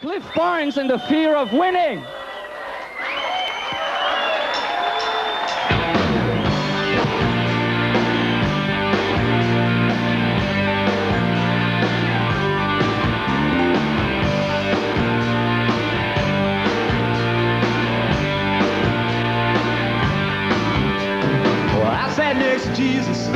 Cliff Barnes and the fear of winning. Jesus.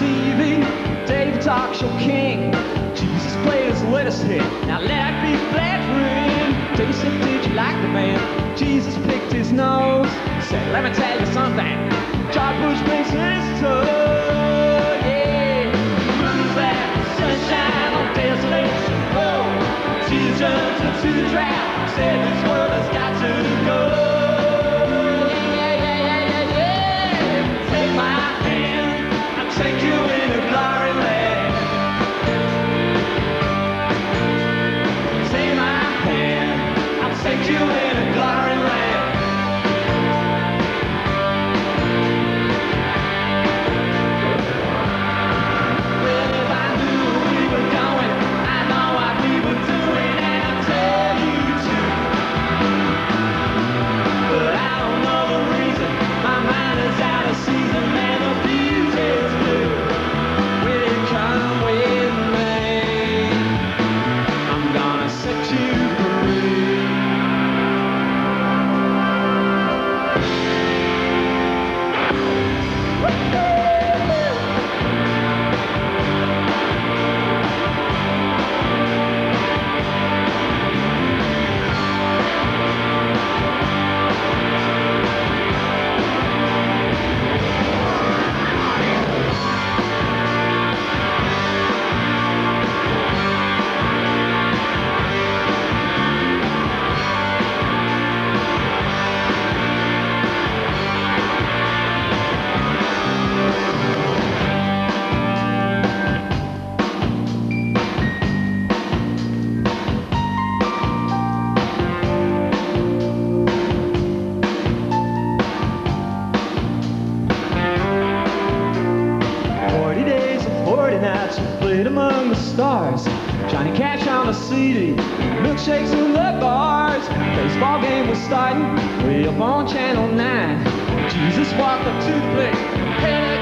TV. Dave Talk your King. Jesus played his latest hit. Now let it be flattering. Jason, Did you like the man? Jesus picked his nose. He said, Let me tell you something. George Bush brings his toe. Yeah. Moons and sunshine on desolation. Oh, Jesus took to the drought. Said this world has got to go. you Julian. Friday played among the stars. Johnny Cash on a CD, milkshakes in the bars. Baseball game was starting way up on Channel 9. Jesus walked up to the plate,